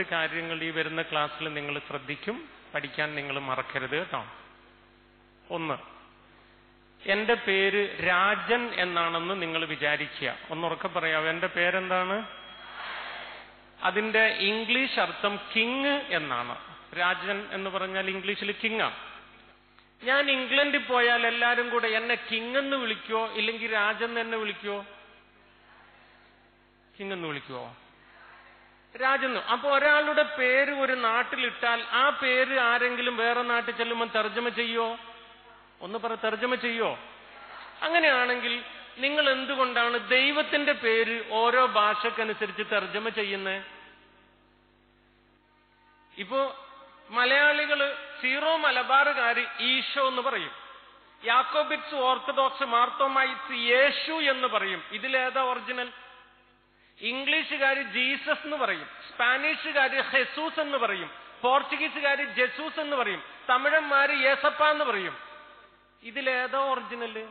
കുറച്ച് കാര്യങ്ങൾ ഈ വരുന്ന ക്ലാസ്സിൽ നിങ്ങൾ ശ്രദ്ധിക്കും. പഠിക്കാൻ നിങ്ങൾ മറക്കരുത് കേട്ടോ. ഒന്ന് എന്റെ പേര് രാജൻ എന്നാണെന്ന് നിങ്ങൾ വിചാരിക്കുക. ഒന്നുറക്കെ പറയാവോ? എന്റെ പേരെന്താണ്? അതിന്റെ ഇംഗ്ലീഷ് അർത്ഥം കിങ് എന്നാണ്. രാജൻ എന്ന് പറഞ്ഞാൽ ഇംഗ്ലീഷിൽ കിങ്ങാണ് ഞാൻ ഇംഗ്ലണ്ടിൽ പോയാൽ എല്ലാരും കൂടെ എന്നെ കിങ് എന്ന് വിളിക്കുവോ? ഇല്ലെങ്കിൽ രാജൻ എന്നെ വിളിക്കുവോ? കിങ് എന്ന് വിളിക്കുവോ? രാജെന്ന്. അപ്പൊ ഒരാളുടെ പേര് ഒരു നാട്ടിലിട്ടാൽ ആ പേര് ആരെങ്കിലും വേറെ നാട്ടിൽ ചെല്ലുമ്പോൾ തർജമ ചെയ്യോ? ഒന്ന് പറ തർജമ ചെയ്യോ? അങ്ങനെയാണെങ്കിൽ നിങ്ങൾ എന്തുകൊണ്ടാണ് ദൈവത്തിന്റെ പേര് ഓരോ ഭാഷക്കനുസരിച്ച് തർജമ ചെയ്യുന്നത് ഇപ്പോ മലയാളികൾ സീറോ മലബാറുകാർ ഈശോ എന്ന് പറയും. യാക്കോബിറ്റ്സ് ഓർത്തഡോക്സ് മാർത്തോമൈറ്റ്സ് യേശു എന്ന് പറയും. ഇതിലേതാ ഒറിജിനൽ? ഇംഗ്ലീഷുകാര് ജീസസ് എന്ന് പറയും സ്പാനിഷുകാർ ഹെസൂസ് എന്ന് പറയും പോർച്ചുഗീസുകാർ ജെസൂസ് എന്ന് പറയും തമിഴന്മാര് യേസപ്പ എന്ന് പറയും. ഇതിലേതോ ഒറിജിനൽ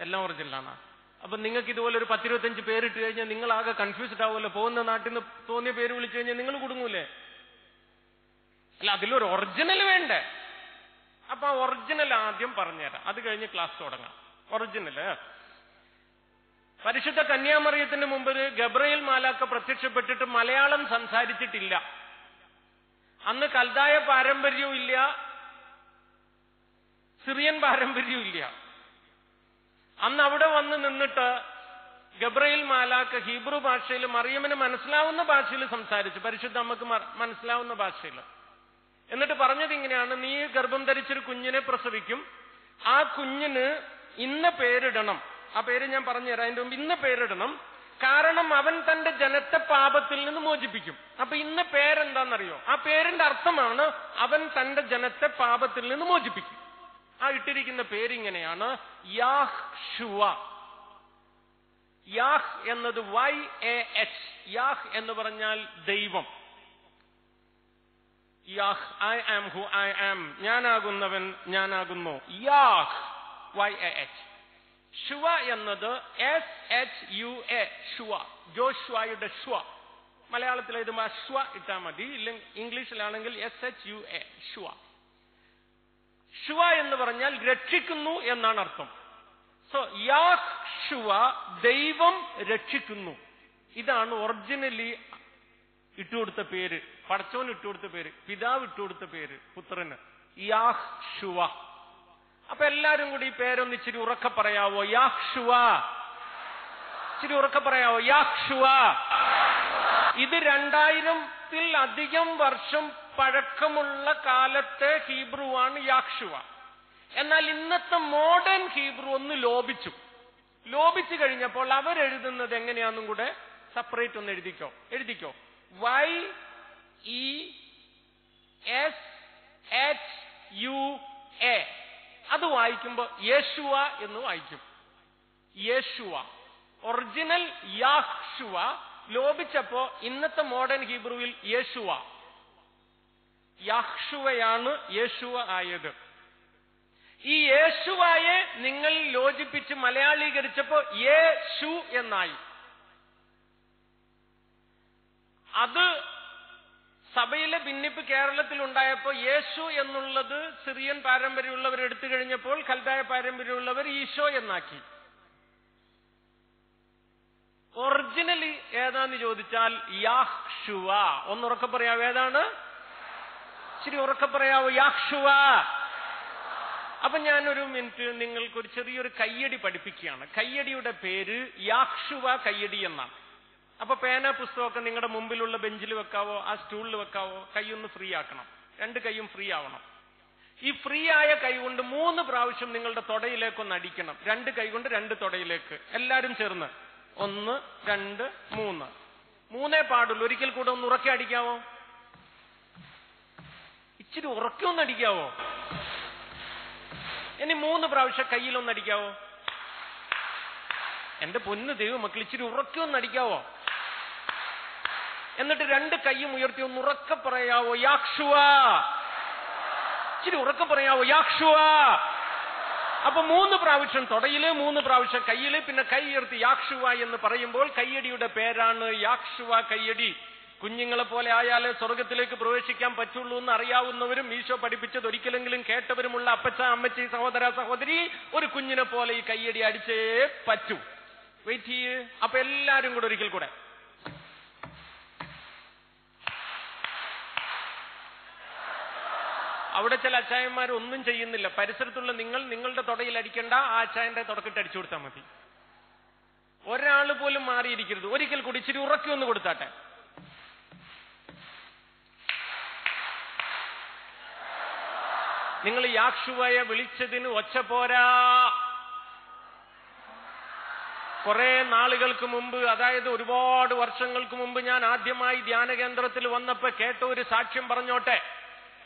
എല്ലാം ഒറിജിനലാണ് അപ്പൊ നിങ്ങൾക്ക് ഇതുപോലെ ഒരു പത്തിരുപത്തഞ്ച് പേരിട്ട് കഴിഞ്ഞാൽ നിങ്ങൾ ആകെ കൺഫ്യൂസ്ഡ് ആവുമല്ലോ. പോകുന്ന നാട്ടിൽ നിന്ന് തോന്നിയ പേര് വിളിച്ചു കഴിഞ്ഞാൽ നിങ്ങൾ കുടുങ്ങൂലേ? അല്ല അതിലൊരു ഒറിജിനൽ വേണ്ടേ? അപ്പൊ ആ ഒറിജിനൽ ആദ്യം പറഞ്ഞുതരാം. അത് കഴിഞ്ഞ് ക്ലാസ് തുടങ്ങാം. ഒറിജിനൽ പരിശുദ്ധ കന്യാമറിയത്തിന് മുമ്പിൽ ഗബ്രയിൽ മാലാക്ക പ്രത്യക്ഷപ്പെട്ടിട്ട് മലയാളം സംസാരിച്ചിട്ടില്ല. അന്ന് കൽതായ പാരമ്പര്യവും ഇല്ല. സിറിയൻ പാരമ്പര്യവും ഇല്ല. അന്ന് അവിടെ വന്ന് നിന്നിട്ട് ഗബ്രയിൽ മാലാക്ക ഹീബ്രു ഭാഷയിൽ മറിയമിന് മനസ്സിലാവുന്ന ഭാഷയിൽ സംസാരിച്ചു. പരിശുദ്ധ അമ്മയ്ക്ക് മ- മനസ്സിലാവുന്ന ഭാഷയിൽ. എന്നിട്ട് പറഞ്ഞത് ഇങ്ങനെയാണ് നീ ഗർഭം ധരിച്ചൊരു കുഞ്ഞിനെ പ്രസവിക്കും. ആ കുഞ്ഞിന് ഇന്ന പേരിടണം. ആ പേര് ഞാൻ പറഞ്ഞുതരാം. അതിന്റെ മുമ്പ് ഇന്ന് പേരിടണം. കാരണം അവൻ തന്റെ ജനത്തെ പാപത്തിൽ നിന്ന് മോചിപ്പിക്കും. അപ്പൊ ഇന്ന് പേരെന്താണെന്നറിയോ ആ പേരിന്റെ അർത്ഥമാണ് അവൻ തന്റെ ജനത്തെ പാപത്തിൽ നിന്ന് മോചിപ്പിക്കും. ആ ഇട്ടിരിക്കുന്ന പേരിങ്ങനെയാണ് യാഹ് ഷുവ യാഹ് എന്നത് വൈ എ എച്ച്. യാഹ് എന്ന് പറഞ്ഞാൽ ദൈവം. Yah I am who I am. ഞാനാകുന്നവൻ ഞാനാകുന്നു. Yah Y A H. Shua എന്നത് S H U A Shua ജോഷുവായുടെ ഷുവ മലയാളത്തിൽ എഴുതുമ്പോൾ അശ്വ ഇട്ടാൽ മതി ഇല്ലെങ്കിൽ ഇംഗ്ലീഷിലാണെങ്കിൽ S H U A Shua Shua എന്ന് പറഞ്ഞാൽ രക്ഷിക്കുന്നു എന്നാണ് അർത്ഥം. സോ യാ ഷുവ ദൈവം രക്ഷിക്കുന്നു. ഇതാണ് ഒറിജിനലി ഇട്ടുകൊടുത്ത പേര്. പടച്ചോൻ ഇട്ടുകൊടുത്ത പേര്. പിതാവ് ഇട്ടുകൊടുത്ത പേര്. പുത്രന്. യാഹ് ഷുവ അപ്പൊ എല്ലാരും കൂടി ഈ പേരൊന്ന് ഇച്ചിരി ഉറക്കെ പറയാവോ? യാക്ഷുവ ഇച്ചിരി ഉറക്കെ പറയാവോ? യാക്ഷുവ ഇത് രണ്ടായിരത്തിൽ അധികം വർഷം പഴക്കമുള്ള കാലത്തെ ഹീബ്രുവാണ് യാക്ഷുവ എന്നാൽ ഇന്നത്തെ മോഡേൺ ഹീബ്രു ഒന്ന് ലോപിച്ചു. ലോപിച്ചു കഴിഞ്ഞപ്പോൾ അവരെഴുതുന്നത് എങ്ങനെയാണെന്നും കൂടെ സെപ്പറേറ്റ് ഒന്ന് എഴുതിക്കോ? എഴുതിക്കോ. Y E S H U A. അത് വായിക്കുമ്പോ യേശുവ എന്ന് വായിക്കും. യേശുവ. ഒറിജിനൽ യാഹ്ഷുവ ലോപിച്ചപ്പോ ഇന്നത്തെ മോഡേൺ ഹീബ്രുവിൽ യേശുവ. യാഹ്ഷുവയാണ് യേശുവ ആയത്. ഈ യേശുവായെ നിങ്ങൾ യോജിപ്പിച്ച് മലയാളീകരിച്ചപ്പോ യേശു എന്നായി. അത് സഭയിലെ ഭിന്നിപ്പ് കേരളത്തിൽ ഉണ്ടായപ്പോ യേശു എന്നുള്ളത് സിറിയൻ പാരമ്പര്യമുള്ളവർ എടുത്തു കഴിഞ്ഞപ്പോൾ കൽതായ പാരമ്പര്യമുള്ളവർ ഈശോ എന്നാക്കി. ഒറിജിനലി ഏതാന്ന് ചോദിച്ചാൽ യാഹ്ഷുവ. ഒന്നുറക്കെ പറയാവോ? ഏതാണ്? ശരി ഉറക്കെ പറയാവോ? യാഹ്ഷുവ. അപ്പൊ ഞാനൊരു മിനിറ്റ് നിങ്ങൾക്ക് ഒരു ചെറിയൊരു കയ്യടി പഠിപ്പിക്കുകയാണ്. കയ്യടിയുടെ പേര് യാക്ഷുവ കയ്യടി എന്നാണ്. അപ്പൊ പേന പുസ്തകമൊക്കെ നിങ്ങളുടെ മുമ്പിലുള്ള ബെഞ്ചിൽ വെക്കാവോ ആ സ്റ്റൂളിൽ വെക്കാവോ കൈയൊന്ന് ഫ്രീ ആക്കണം. രണ്ട് കൈയും ഫ്രീ ആവണം. ഈ ഫ്രീ ആയ കൈ കൊണ്ട് മൂന്ന് പ്രാവശ്യം നിങ്ങളുടെ തൊടയിലേക്കൊന്ന് അടിക്കണം. രണ്ട് കൈ കൊണ്ട് രണ്ട് തൊടയിലേക്ക്. എല്ലാരും ചേർന്ന്. ഒന്ന് രണ്ട് മൂന്ന്. മൂന്നേ പാടുള്ളൂ. ഒരിക്കൽ കൂടെ ഒന്ന് ഉറക്കി അടിക്കാവോ? ഇച്ചിരി ഉറക്കി ഒന്ന് അടിക്കാവോ? ഇനി മൂന്ന് പ്രാവശ്യം കയ്യിലൊന്നടിക്കാവോ എന്റെ പൊന്ന് ദൈവം മക്കൾ ഇച്ചിരി ഉറക്കി ഒന്ന് അടിക്കാവോ? എന്നിട്ട് രണ്ട് കൈയും ഉയർത്തി ഒന്ന് ഉറക്കെ പറയാവോ യാക്ഷുവ. ഇച്ചിരി ഉറക്കെ പറയാവോ യാക്ഷുവ. അപ്പൊ മൂന്ന് പ്രാവശ്യം തുടയിൽ മൂന്ന് പ്രാവശ്യം കയ്യിൽ പിന്നെ കൈ ഉയർത്തി യാക്ഷുവ എന്ന് പറയുമ്പോൾ കയ്യടിയുടെ പേരാണ് യാക്ഷുവ കയ്യടി. കുഞ്ഞുങ്ങളെ പോലെ ആയാലേ സ്വർഗത്തിലേക്ക് പ്രവേശിക്കാൻ പറ്റുള്ളൂ എന്ന് അറിയാവുന്നവരും ഈശോ പഠിപ്പിച്ചത് ഒരിക്കലെങ്കിലും കേട്ടവരുമുള്ള അപ്പച്ച അമ്മച്ചി സഹോദര സഹോദരി ഒരു കുഞ്ഞിനെ പോലെ ഈ കയ്യടി അടിച്ചേ പറ്റൂ. വെയിറ്റ് ചെയ്യ് അപ്പൊ എല്ലാരും കൂടെ ഒരിക്കൽ കൂടെ. അവിടെ ചില അച്ചായന്മാർ ഒന്നും ചെയ്യുന്നില്ല. പരിസരത്തുള്ള നിങ്ങൾ നിങ്ങളുടെ തുടയിൽ അടിക്കേണ്ട ആ അച്ചായന്റെ തുടക്കിട്ട് അടിച്ചു കൊടുത്താൽ മതി. ഒരാൾ പോലും മാറിയിരിക്കരുത്. ഒരിക്കൽ കൂടി ഇച്ചിരി ഉറക്കി കൊടുത്താട്ടെ. നിങ്ങൾ യാക്ഷുവയെ വിളിച്ചതിന് ഒച്ച പോരാ. കുറെ നാളുകൾക്ക് മുമ്പ് അതായത് ഒരുപാട് വർഷങ്ങൾക്ക് മുമ്പ് ഞാൻ ആദ്യമായി ധ്യാന കേന്ദ്രത്തിൽ വന്നപ്പോ കേട്ട ഒരു സാക്ഷ്യം പറഞ്ഞോട്ടെ.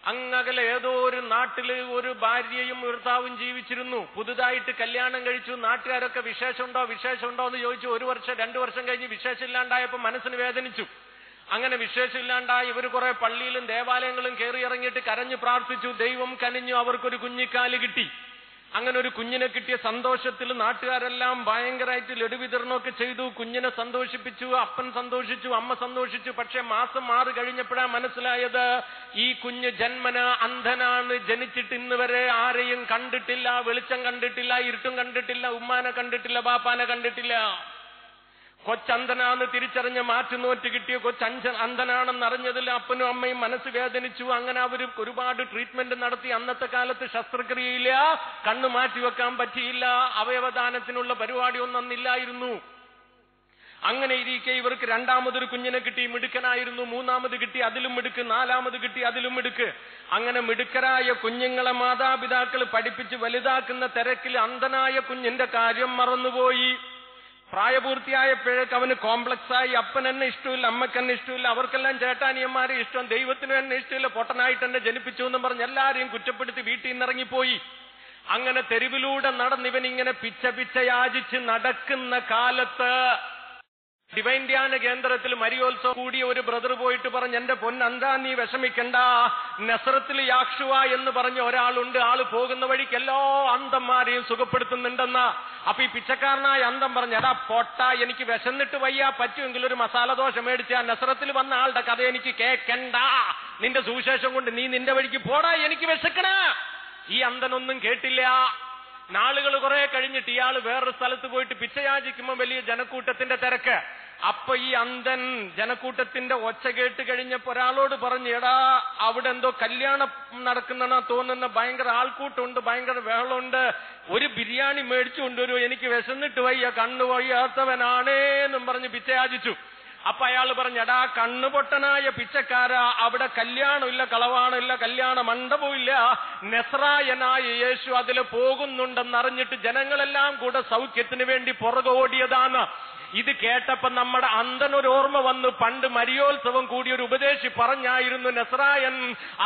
അങ്ങകലെ ഏതോ ഒരു നാട്ടിൽ ഒരു ഭാര്യയും ഭർത്താവും ജീവിച്ചിരുന്നു. പുതുതായിട്ട് കല്യാണം കഴിച്ചു. നാട്ടുകാരൊക്കെ വിശേഷമുണ്ടോ വിശേഷമുണ്ടോ എന്ന് ചോദിച്ചു. ഒരു വർഷം രണ്ടു വർഷം കഴിഞ്ഞ് വിശേഷമില്ലാണ്ടായപ്പോ മനസ്സിന് വേദനിച്ചു. അങ്ങനെ വിശേഷമില്ലാണ്ടായി ഇവർ കുറെ പള്ളിയിലും ദേവാലയങ്ങളും കയറി ഇറങ്ങിയിട്ട് കരഞ്ഞു പ്രാർത്ഥിച്ചു. ദൈവം കനിഞ്ഞു അവർക്കൊരു കുഞ്ഞിക്കാൽ കിട്ടി. അങ്ങനെ ഒരു കുഞ്ഞിനെ കിട്ടിയ സന്തോഷത്തിൽ നാട്ടുകാരെല്ലാം ഭയങ്കരമായിട്ട് ലഡുവിതരണമൊക്കെ ചെയ്തു. കുഞ്ഞിനെ സന്തോഷിപ്പിച്ചു അപ്പൻ സന്തോഷിച്ചു അമ്മ സന്തോഷിച്ചു. പക്ഷെ മാസം മാറി കഴിഞ്ഞപ്പോഴാണ് മനസ്സിലായത് ഈ കുഞ്ഞ് ജന്മന അന്ധനാണ് ജനിച്ചിട്ട് ഇന്ന് വരെ ആരെയും കണ്ടിട്ടില്ല വെളിച്ചം കണ്ടിട്ടില്ല ഇരുട്ടും കണ്ടിട്ടില്ല ഉമ്മാനെ കണ്ടിട്ടില്ല ബാപ്പാനെ കണ്ടിട്ടില്ല. കൊച്ചന്ധനാന്ന് തിരിച്ചറിഞ്ഞ് മാറ്റുനോറ്റ് കിട്ടിയ കൊച്ചഞ്ച അന്തനാണെന്ന് അറിഞ്ഞതിൽ അപ്പനും അമ്മയും മനസ്സ് വേദനിച്ചു. അങ്ങനെ അവർ ഒരുപാട് ട്രീറ്റ്മെന്റ് നടത്തി. അന്നത്തെ കാലത്ത് ശസ്ത്രക്രിയയില്ല. കണ്ണു മാറ്റിവെക്കാൻ പറ്റിയില്ല. അവയവദാനത്തിനുള്ള പരിപാടി ഒന്നും അന്നില്ലായിരുന്നു അങ്ങനെ ഇരിക്കെ ഇവർക്ക് രണ്ടാമതൊരു കുഞ്ഞിനെ കിട്ടി. മിടുക്കനായിരുന്നു. മൂന്നാമത് കിട്ടി. അതിലും മിടുക്ക്. നാലാമത് കിട്ടി. അതിലും മിടുക്ക്. അങ്ങനെ മിടുക്കരായ കുഞ്ഞുങ്ങളെ മാതാപിതാക്കൾ പഠിപ്പിച്ച് വലുതാക്കുന്ന തിരക്കിൽ അന്ധനായ കുഞ്ഞിന്റെ കാര്യം മറന്നുപോയി. പ്രായപൂർത്തിയായപ്പോഴേക്ക് അവന് കോംപ്ലക്സായി. അപ്പൻ എന്നെ ഇഷ്ടമില്ല അമ്മയ്ക്ക് എന്നെ ഇഷ്ടമില്ല അവർക്കെല്ലാം ചേട്ടാനിയന്മാരെ ഇഷ്ടം ദൈവത്തിന് എന്നെ ഇഷ്ടമില്ല. പൊട്ടനായിട്ട് എന്നെ ജനിപ്പിച്ചു എന്നും പറഞ്ഞ് എല്ലാവരെയും കുറ്റപ്പെടുത്തി വീട്ടിൽ നിന്ന് ഇറങ്ങിപ്പോയി. അങ്ങനെ തെരുവിലൂടെ നടന്നിവനിങ്ങനെ പിച്ച പിച്ച യാചിച്ച് നടക്കുന്ന കാലത്ത് ഡിവൈൻ ധ്യാന കേന്ദ്രത്തിൽ മരിയോത്സവം കൂടിയ ഒരു ബ്രദർ പോയിട്ട് പറഞ്ഞ് എന്റെ പൊന്നന്താ നീ വിഷമിക്കണ്ട? നസ്രത്തിൽ യാക്ഷുവ എന്ന് പറഞ്ഞ ഒരാളുണ്ട്. ആൾ പോകുന്ന വഴിക്ക് എല്ലാ അന്തന്മാരെയും സുഖപ്പെടുത്തുന്നുണ്ടെന്ന. അപ്പൊ ഈ പിച്ചക്കാരനായ അന്തം പറഞ്ഞു എടാ പൊട്ട എനിക്ക് വിശന്നിട്ട് വയ്യ. പറ്റുമെങ്കിൽ ഒരു മസാല ദോശ മേടിച്ച ആ നസ്രത്തിൽ വന്ന ആളുടെ കഥ എനിക്ക് കേക്കണ്ട. നിന്റെ സുവിശേഷം കൊണ്ട് നീ നിന്റെ വഴിക്ക് പോടാ. എനിക്ക് വിശക്കണ. ഈ അന്തനൊന്നും കേട്ടില്ല. നാളുകൾ കുറെ കഴിഞ്ഞിട്ട് ഇയാൾ വേറൊരു സ്ഥലത്ത് പോയിട്ട് പിച്ചയാചിക്കുമ്പോൾ വലിയ ജനക്കൂട്ടത്തിന്റെ തിരക്ക്. അപ്പൊ ഈ അന്ധൻ ജനക്കൂട്ടത്തിന്റെ ഒച്ച കേട്ട് കഴിഞ്ഞപ്പോ ഒരാളോട് പറഞ്ഞു എടാ അവിടെ എന്തോ കല്യാണം നടക്കുന്ന തോന്നുന്ന. ഭയങ്കര ആൾക്കൂട്ടമുണ്ട് ഭയങ്കര വേളുണ്ട് ഒരു ബിരിയാണി മേടിച്ചു കൊണ്ടുവരൂ എനിക്ക് വിശന്നിട്ട് വയ്യ കണ്ണു വയ്യാത്തവനാണേ എന്നും പറഞ്ഞ് പിച്ചയാചിച്ചു അപ്പൊ അയാൾ പറഞ്ഞു എടാ കണ്ണുപൊട്ടനായ പിച്ചക്കാര അവിടെ കല്യാണമില്ല കളവാണില്ല കല്യാണ മണ്ഡപമില്ല നെസ്രായനായ യേശു അതിൽ പോകുന്നുണ്ടെന്നറിഞ്ഞിട്ട് ജനങ്ങളെല്ലാം കൂടെ സൗഖ്യത്തിന് വേണ്ടി പുറകോടിയതാണ് ഇത് കേട്ടപ്പോ നമ്മുടെ അന്തനൊരു ഓർമ്മ വന്നു. പണ്ട് മരിയോത്സവം കൂടി ഒരു ഉപദേശി പറഞ്ഞായിരുന്നു നെസ്രായൻ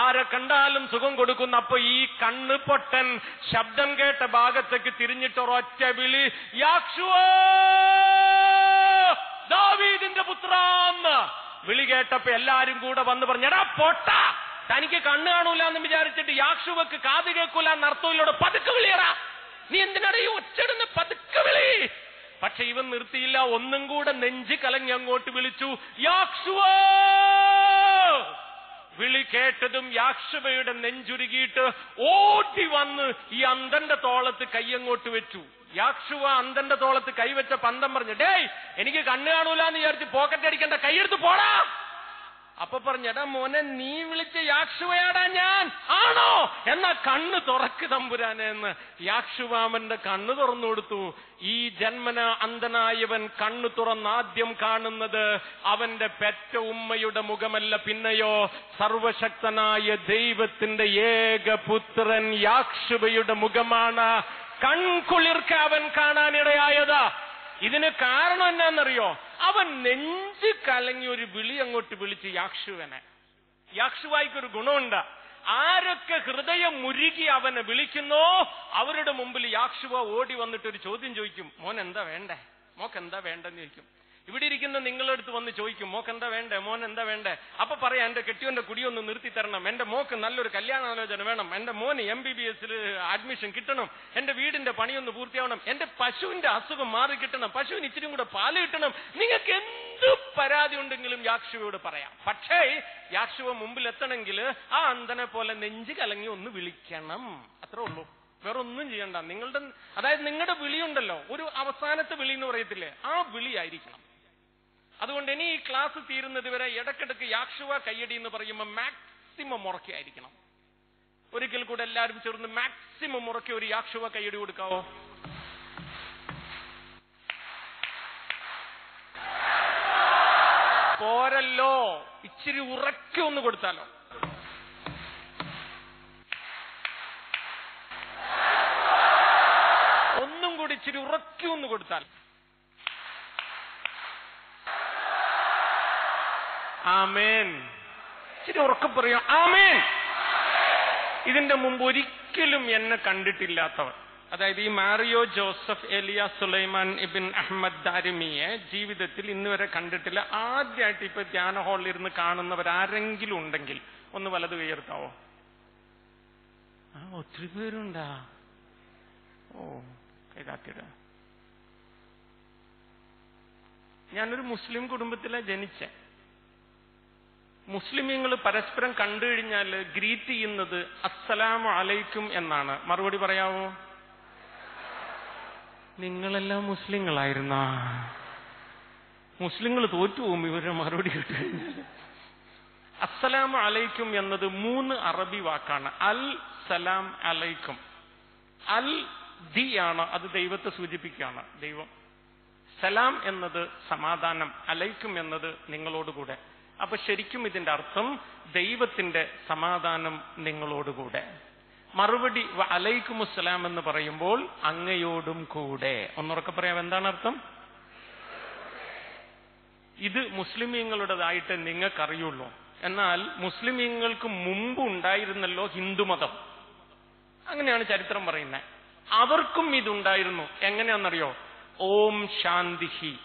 ആരെ കണ്ടാലും സുഖം കൊടുക്കുന്നു. അപ്പൊ ഈ കണ്ണ് പൊട്ടൻ ശബ്ദം കേട്ട ഭാഗത്തേക്ക് തിരിഞ്ഞിട്ട് ഒരൊറ്റ വിളി യാക്ഷുവോ! ദാവീദിന്റെ പുത്രാന്ന് വിളി കേട്ടപ്പോ എല്ലാരും കൂടെ വന്ന് പറഞ്ഞടാ പൊട്ട! തനിക്ക് കണ്ണ് കാണൂല എന്ന് വിചാരിച്ചിട്ട് യാക്ഷുവക്ക് കാത് കേൾക്കൂല നർത്തൂലോട് പതുക്കെ വിളിയടാ. നീ എന്തിനാണ് ഈ ഒച്ചടുന്ന് പതുക്കെ വിളി. പക്ഷെ ഇവൻ നിർത്തിയില്ല ഒന്നും കൂടെ നെഞ്ച് കലങ്ങി അങ്ങോട്ട് വിളിച്ചു യാക്ഷുവ വിളി കേട്ടതും യാക്ഷുവയുടെ നെഞ്ചുരുകിയിട്ട് ഓടി വന്ന് ഈ അന്തന്റെ തോളത്ത് കൈയങ്ങോട്ട് വെച്ചു. യാക്ഷുവ അന്തന്റെ തോളത്ത് കൈവച്ച പന്തം പറഞ്ഞു ഡേയ് എനിക്ക് കണ്ണ് കാണൂല എന്ന് വിചാരിച്ച് പോക്കറ്റ് അടിക്കണ്ട കൈയെടുത്ത് പോടാ. അപ്പൊ പറഞ്ഞടാ മോനെ നീ വിളിച്ച യാക്ഷുവയാടാ ഞാൻ. ആണോ? എന്നാ കണ്ണ് തുറക്ക് തമ്പുരാനെ എന്ന് യാക്ഷുവാമന്റെ കണ്ണ് തുറന്നു കൊടുത്തു. ഈ ജന്മന അന്ധനായവൻ കണ്ണു തുറന്ന് ആദ്യം കാണുന്നത് അവന്റെ പെറ്റ ഉമ്മയുടെ മുഖമല്ല. പിന്നെയോ സർവശക്തനായ ദൈവത്തിന്റെ ഏക പുത്രൻ യാക്ഷുവയുടെ മുഖമാണ്. കൺകുളിർക്ക അവൻ കാണാനിടയായത് ഇതിന് കാരണം എന്നാന്നറിയോ? അവൻ നെഞ്ച് കലങ്ങി ഒരു വിളി അങ്ങോട്ട് വിളിച്ച് യാക്ഷുവനെ. യാക്ഷുവായിക്കൊരു ഗുണമുണ്ട്. ആരൊക്കെ ഹൃദയം മുരുകി അവനെ വിളിക്കുന്നോ അവരുടെ മുമ്പിൽ യാക്ഷുവ ഓടി വന്നിട്ട് ഒരു ചോദ്യം ചോദിക്കും മോൻ എന്താ വേണ്ടേ? മോക്ക് എന്താ വേണ്ടെന്ന് ചോദിക്കും. ഇവിടെ ഇരിക്കുന്ന നിങ്ങളടുത്ത് വന്ന് ചോദിക്കും മോക്ക് എന്താ വേണ്ടേ? മോൻ എന്താ വേണ്ടേ? അപ്പൊ പറയാം എന്റെ കെട്ടിയോന്റെ കുടിയൊന്ന് നിർത്തി തരണം എന്റെ മോക്ക് നല്ലൊരു കല്യാണാലോചന വേണം. എന്റെ മോന് എം ബി ബി എസിൽ അഡ്മിഷൻ കിട്ടണം. എന്റെ വീടിന്റെ പണിയൊന്ന് പൂർത്തിയാവണം. എന്റെ പശുവിന്റെ അസുഖം മാറി കിട്ടണം. പശുവിന് ഇച്ചിരി കൂടെ പാൽ കിട്ടണം. നിങ്ങൾക്ക് എന്ത് പരാതി ഉണ്ടെങ്കിലും യാക്ഷുവയോട് പറയാം. പക്ഷേ യാക്ഷുവ മുമ്പിൽ എത്തണമെങ്കിൽ ആ അന്തനെ പോലെ നെഞ്ച് കലങ്ങി ഒന്ന് വിളിക്കണം. അത്രേ ഉള്ളൂ. വേറെ ഒന്നും ചെയ്യണ്ട. നിങ്ങളുടെ അതായത് നിങ്ങളുടെ വിളിയുണ്ടല്ലോ. ഒരു അവസാനത്തെ വിളി എന്ന് പറയത്തില്ലേ? ആ വിളി ആയിരിക്കണം. അതുകൊണ്ട് ഇനി ഈ ക്ലാസ് തീരുന്നത് വരെ ഇടക്കിടക്ക് യാക്ഷുവ കയ്യടി എന്ന് പറയുമ്പോൾ മാക്സിമം ഉറക്കെയായിരിക്കണം. ഒരിക്കൽ കൂടെ എല്ലാവരും ചേർന്ന് മാക്സിമം ഉറക്കെ ഒരു യാക്ഷുവ കയ്യടി കൊടുക്കാവോ? പോരല്ലോ. ഇച്ചിരി ഉറക്കെ ഒന്ന് കൊടുത്താലോ? ഒന്നും കൂടി ഇച്ചിരി ഉറക്കെ ഒന്ന് കൊടുത്താൽ ആമേൻ. ഇച്ചിരി ഉറക്കെ പറയാം. ആമേൻ. ഇതിന്റെ മുമ്പ് ഒരിക്കലും എന്നെ കണ്ടിട്ടില്ലാത്തവർ അതായത് ഈ മാറിയോ ജോസഫ് എലിയ സുലൈമാൻ ഇബിൻ അഹമ്മദ് ദാരിമിയെ ജീവിതത്തിൽ ഇന്ന് വരെ കണ്ടിട്ടില്ല. ആദ്യമായിട്ട് ഇപ്പൊ ധ്യാന ഹാളിൽ ഇരുന്ന് കാണുന്നവർ ആരെങ്കിലും ഉണ്ടെങ്കിൽ ഒന്ന് വലത് ഉയർത്താവോ ആ ഒത്തിരി പേരുണ്ടാ. ഓ കൈതാത്തിട ഞാനൊരു മുസ്ലിം കുടുംബത്തിലാണ് ജനിച്ചേ. മുസ്ലിമീങ്ങൾ പരസ്പരം കണ്ടു കഴിഞ്ഞാൽ ഗ്രീറ്റ് ചെയ്യുന്നത് അസ്സലാമു അലൈക്കും എന്നാണ്. മറുപടി പറയാവോ? നിങ്ങളെല്ലാം മുസ്ലിങ്ങളായിരുന്ന. മുസ്ലിങ്ങൾ തോറ്റുപോകും ഇവരുടെ മറുപടി കിട്ടുകഴിഞ്ഞാൽ അസ്സലാമു അലൈക്കും എന്നത് മൂന്ന് അറബി വാക്കാണ്. അൽ സലാം അലൈക്കും. അൽ ദി ആണ് അത് ദൈവത്തെ സൂചിപ്പിക്കുകയാണ്. ദൈവം. സലാം എന്നത് സമാധാനം. അലൈക്കും എന്നത് നിങ്ങളോടുകൂടെ. അപ്പൊ ശരിക്കും ഇതിന്റെ അർത്ഥം ദൈവത്തിന്റെ സമാധാനം നിങ്ങളോടുകൂടെ. മറുപടി അലൈക്കുമുസ്സലാം എന്ന് പറയുമ്പോൾ അങ്ങയോടും കൂടെ. ഒന്നുറക്കെ പറയാം എന്താണ് അർത്ഥം? ഇത് മുസ്ലിമീങ്ങളുടേതായിട്ട് നിങ്ങൾക്കറിയുള്ളൂ. എന്നാൽ മുസ്ലിമീങ്ങൾക്ക് മുമ്പ് ഉണ്ടായിരുന്നല്ലോ ഹിന്ദുമതം അങ്ങനെയാണ് ചരിത്രം പറയുന്നത്. അവർക്കും ഇതുണ്ടായിരുന്നു. എങ്ങനെയാണെന്നറിയോ? ഓം ശാന്തിഹി.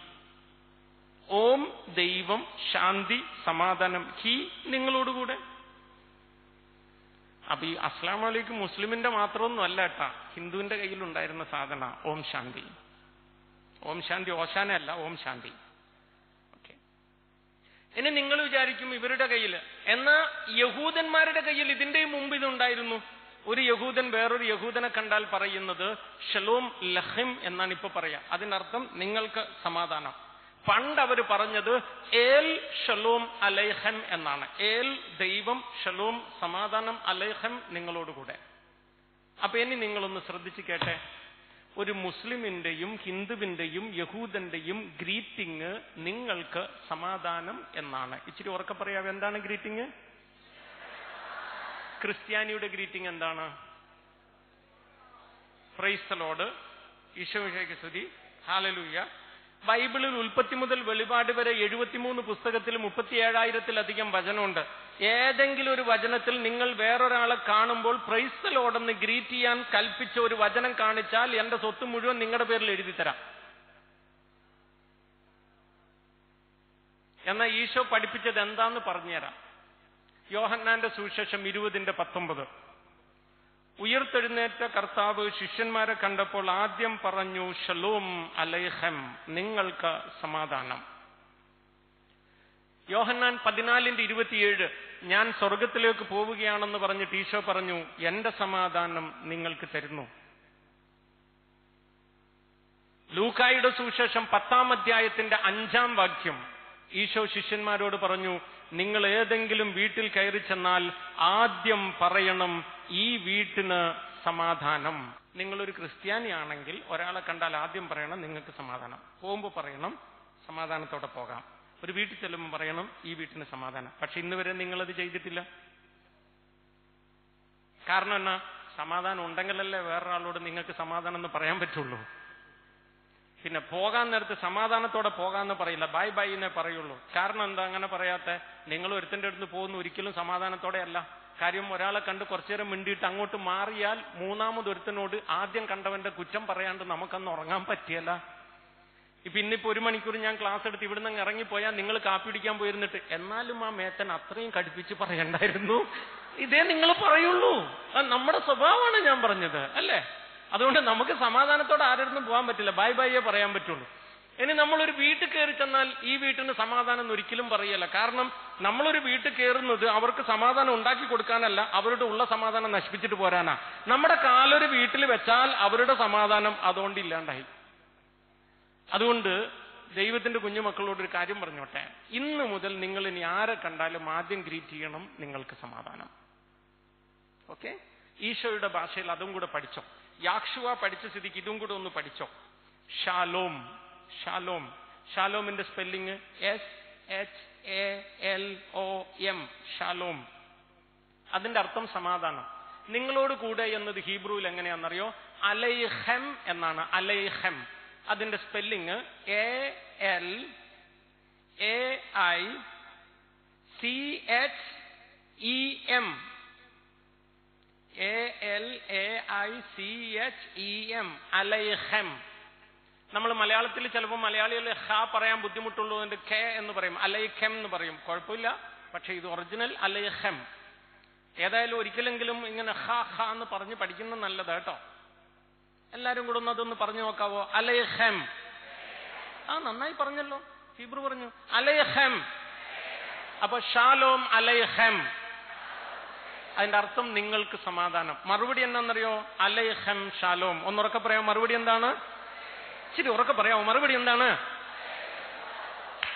ഓം ദൈവം ശാന്തി സമാധാനം ഹി നിങ്ങളോടുകൂടെ. അപ്പൊ ഈ അസ്ലാം വലൈക്കും മുസ്ലിമിന്റെ മാത്രമൊന്നും അല്ല കേട്ടാ ഹിന്ദുവിന്റെ കയ്യിലുണ്ടായിരുന്ന സാധന ഓം ശാന്തി. ഓം ശാന്തി ഓശാന അല്ല ഓം ശാന്തി. ഓക്കെ. ഇനി നിങ്ങൾ വിചാരിക്കും ഇവരുടെ കയ്യിൽ എന്നാ യഹൂദന്മാരുടെ കയ്യിൽ ഇതിന്റെയും മുമ്പ് ഇതുണ്ടായിരുന്നു. ഒരു യഹൂദൻ വേറൊരു യഹൂദനെ കണ്ടാൽ പറയുന്നത് ഷലോം ലഹിം എന്നാണ് ഇപ്പൊ പറയാ. അതിനർത്ഥം നിങ്ങൾക്ക് സമാധാനം. പണ്ട് അവർ പറഞ്ഞത് ഏൽ ഷലോം അലൈഹം എന്നാണ്. ഏൽ ദൈവം ഷലോം സമാധാനം അലൈഹം നിങ്ങളോടുകൂടെ അപ്പൊ ഇനി നിങ്ങളൊന്ന് ശ്രദ്ധിച്ചു കേട്ടെ. ഒരു മുസ്ലിമിന്റെയും ഹിന്ദുവിന്റെയും യഹൂദന്റെയും ഗ്രീറ്റിംഗ് നിങ്ങൾക്ക് സമാധാനം എന്നാണ്. ഇച്ചിരി ഉറക്കെ പറയാം എന്താണ് ഗ്രീറ്റിംഗ്? ക്രിസ്ത്യാനിയുടെ ഗ്രീറ്റിംഗ് എന്താണ്? പ്രൈസ്തലോട് ഈശോമിഷയ്ക്ക് സ്തുതി. ഹാലലൂയ. ബൈബിളിൽ ഉൽപ്പത്തി മുതൽ വെളിപാട് വരെ എഴുപത്തിമൂന്ന് പുസ്തകത്തിൽ മുപ്പത്തിയേഴായിരത്തിലധികം വചനമുണ്ട്. ഏതെങ്കിലും ഒരു വചനത്തിൽ നിങ്ങൾ വേറൊരാളെ കാണുമ്പോൾ പ്രൈസ്തലോടെന്ന് ഗ്രീറ്റ് ചെയ്യാൻ കൽപ്പിച്ച ഒരു വചനം കാണിച്ചാൽ എന്റെ സ്വത്ത് മുഴുവൻ നിങ്ങളുടെ പേരിൽ എഴുതി തരാം എന്നാൽ ഈശോ പഠിപ്പിച്ചത് എന്താന്ന് പറഞ്ഞുതരാം. യോഹന്നാന്റെ സുവിശേഷം ഇരുപതിന്റെ പത്തൊമ്പത്. ഉയർത്തെഴുന്നേറ്റ കർത്താവ് ശിഷ്യന്മാരെ കണ്ടപ്പോൾ ആദ്യം പറഞ്ഞു ഷലോം അലൈഹം നിങ്ങൾക്ക് സമാധാനം. യോഹന്നാൻ പതിനാലിന്റെ ഇരുപത്തിയേഴ് ഞാൻ സ്വർഗത്തിലേക്ക് പോവുകയാണെന്ന് പറഞ്ഞ് ടീഷോ പറഞ്ഞു എന്റെ സമാധാനം നിങ്ങൾക്ക് തരുന്നു. ലൂക്കായുടെ സുവിശേഷം പത്താം അധ്യായത്തിന്റെ അഞ്ചാം വാക്യം ഈശോ ശിഷ്യന്മാരോട് പറഞ്ഞു നിങ്ങൾ ഏതെങ്കിലും വീട്ടിൽ കയറി ചെന്നാൽ ആദ്യം പറയണം ഈ വീട്ടിന് സമാധാനം. നിങ്ങളൊരു ക്രിസ്ത്യാനിയാണെങ്കിൽ ഒരാളെ കണ്ടാൽ ആദ്യം പറയണം നിങ്ങൾക്ക് സമാധാനം. പോകുമ്പോൾ പറയണം സമാധാനത്തോടെ പോകാം. ഒരു വീട്ടിൽ ചെല്ലുമ്പോൾ പറയണം ഈ വീട്ടിന് സമാധാനം. പക്ഷെ ഇന്ന് വരെ നിങ്ങളത് ചെയ്തിട്ടില്ല. കാരണം എന്നാ? സമാധാനം ഉണ്ടെങ്കിലല്ലേ വേറൊരാളോട് നിങ്ങൾക്ക് സമാധാനം എന്ന് പറയാൻ പറ്റുള്ളൂ. പിന്നെ പോകാൻ നേരത്ത് സമാധാനത്തോടെ പോകാന്ന് പറയില്ല. ബൈ ബൈ എന്നേ പറയുള്ളൂ. കാരണം എന്താ അങ്ങനെ പറയാത്ത? നിങ്ങൾ ഒരുത്തിന്റെ അടുത്ത് പോകുന്ന ഒരിക്കലും സമാധാനത്തോടെ അല്ല കാര്യം ഒരാളെ കണ്ട് കുറച്ചു നേരം മിണ്ടിയിട്ട് അങ്ങോട്ട് മാറിയാൽ മൂന്നാമത് ഒരുത്തനോട് ആദ്യം കണ്ടവന്റെ കുറ്റം പറയാണ്ട് നമുക്കന്ന് ഉറങ്ങാൻ പറ്റിയല്ല. ഇപ്പൊ ഇന്നിപ്പോ ഒരു മണിക്കൂർ ഞാൻ ക്ലാസ് എടുത്ത് ഇവിടുന്ന് അങ്ങ് ഇറങ്ങിപ്പോയാൽ നിങ്ങൾ കാപ്പി പിടിക്കാൻ പോയിരുന്നിട്ട് എന്നാലും ആ മേത്തൻ അത്രയും കടുപ്പിച്ച് പറയണ്ടായിരുന്നു. ഇതേ നിങ്ങൾ പറയുള്ളൂ. നമ്മുടെ സ്വഭാവമാണ് ഞാൻ പറഞ്ഞത് അല്ലേ? അതുകൊണ്ട് നമുക്ക് സമാധാനത്തോടെ ആരുടെ പോകാൻ പറ്റില്ല. ബൈ ബൈയെ പറയാൻ പറ്റുള്ളൂ. ഇനി നമ്മളൊരു വീട്ടിൽ കയറി ചെന്നാൽ ഈ വീട്ടിന് സമാധാനം എന്ന് ഒരിക്കലും പറയല്ല. കാരണം നമ്മളൊരു വീട്ടിൽ കയറുന്നത് അവർക്ക് സമാധാനം ഉണ്ടാക്കി കൊടുക്കാനല്ല അവരുടെ ഉള്ള സമാധാനം നശിപ്പിച്ചിട്ട് പോരാനാ. നമ്മുടെ കാലൊരു വീട്ടിൽ വെച്ചാൽ അവരുടെ സമാധാനം അതുകൊണ്ട് ഇല്ലാണ്ടായി. അതുകൊണ്ട് ദൈവത്തിന്റെ കുഞ്ഞുമക്കളോട് ഒരു കാര്യം പറഞ്ഞോട്ടെ. ഇന്ന് മുതൽ നിങ്ങൾ ഇനി ആരെ കണ്ടാലും ആദ്യം ഗ്രീറ്റ് ചെയ്യണം നിങ്ങൾക്ക് സമാധാനം. ഓക്കെ? ഈശോയുടെ ഭാഷയിൽ അതും കൂടെ പഠിച്ചോ. യാക്ഷുവ പഠിച്ച സ്ഥിതിക്ക് ഇതും കൂടെ ഒന്ന് പഠിച്ചോ. Shalom. Shalom. ഷാലോമിന്റെ spelling S H A L O M. Shalom. അതിന്റെ അർത്ഥം സമാധാനം. നിങ്ങളോട് കൂടെ എന്നത് ഹീബ്രുവിൽ എങ്ങനെയാണെന്നറിയോ? അലൈഹെം എന്നാണ്. അലൈഹെം. അതിന്റെ spelling A L A I C H E M. A L A I C H E M. Aleichem. നമ്മൾ മലയാളത്തിൽ ചിലപ്പോൾ മലയാളികൾ ഹ പറയാൻ ബുദ്ധിമുട്ടുള്ളതുകൊണ്ട് കെ എന്ന് പറയും. അലൈഖെം എന്ന് പറയും. കുഴപ്പമില്ല. പക്ഷെ ഇത് ഒറിജിനൽ അലൈഹെം ഏതായാലും ഒരിക്കലെങ്കിലും ഇങ്ങനെ ഹ ഹ എന്ന് പറഞ്ഞ് പഠിക്കുന്നത് നല്ലത് കേട്ടോ. എല്ലാരും കൂടെ ഒന്ന് അതൊന്ന് പറഞ്ഞു നോക്കാവോ? അലൈഹെം ആ നന്നായി പറഞ്ഞല്ലോ. ഹീബ്രു പറഞ്ഞു. അലൈഹെം അപ്പൊ ഷാലോം അലൈഹെം അതിന്റെ അർത്ഥം നിങ്ങൾക്ക് സമാധാനം. മറുപടി എന്താണെന്നറിയോ അലൈഹെം ഷാലോം ഒന്നുറക്കെ പറയാം. മറുപടി എന്താണ്? ഇച്ചിരി ഉറക്കെ പറയാമോ? മറുപടി എന്താണ്?